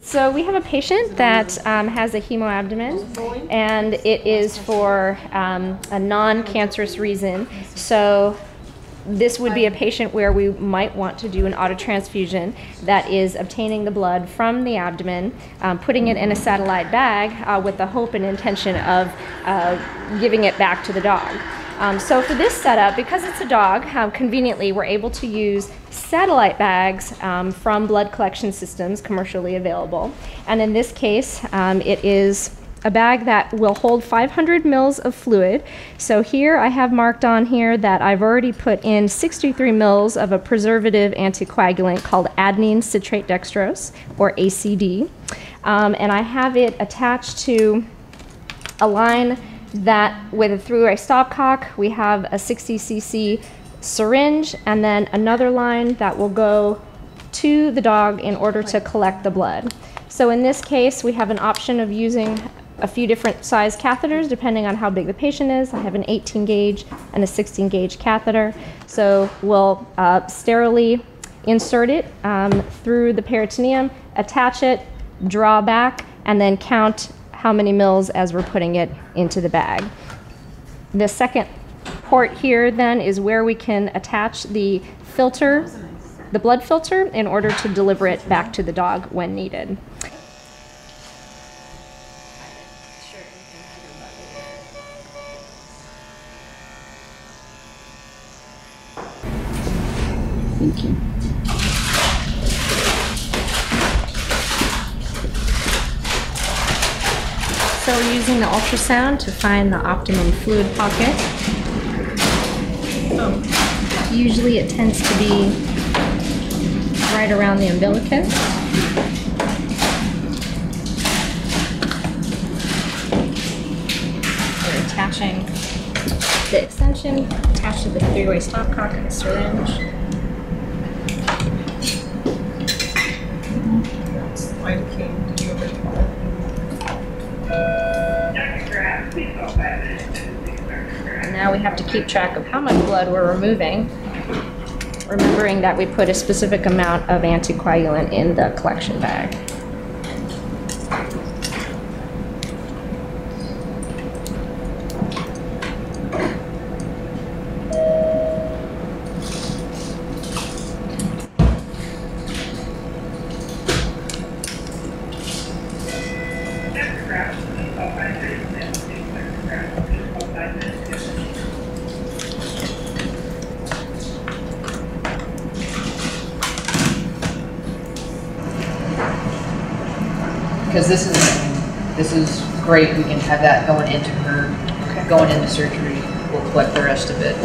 So we have a patient that um, has a hemoabdomen, and it is for um, a non-cancerous reason. So this would be a patient where we might want to do an autotransfusion that is obtaining the blood from the abdomen, um, putting it in a satellite bag uh, with the hope and intention of uh, giving it back to the dog. Um, so for this setup, because it's a dog, um, conveniently we're able to use satellite bags um, from blood collection systems commercially available. And in this case, um, it is a bag that will hold 500 mils of fluid. So here I have marked on here that I've already put in 63 mils of a preservative anticoagulant called adenine citrate dextrose, or ACD. Um, and I have it attached to a line that with a a stopcock, we have a 60 cc syringe and then another line that will go to the dog in order to collect the blood. So in this case, we have an option of using a few different size catheters depending on how big the patient is. I have an 18 gauge and a 16 gauge catheter. So we'll uh, sterilely insert it um, through the peritoneum, attach it, draw back, and then count how many mils as we're putting it into the bag. The second port here then is where we can attach the filter, the blood filter, in order to deliver it back to the dog when needed. Thank you. So we're using the ultrasound to find the optimum fluid pocket. Usually it tends to be right around the umbilicus. We're attaching the extension attached to the three-way stopcock and syringe. And now we have to keep track of how much blood we're removing, remembering that we put a specific amount of anticoagulant in the collection bag. Because this is, this is great, we can have that going into her, going into surgery, we'll collect the rest of it.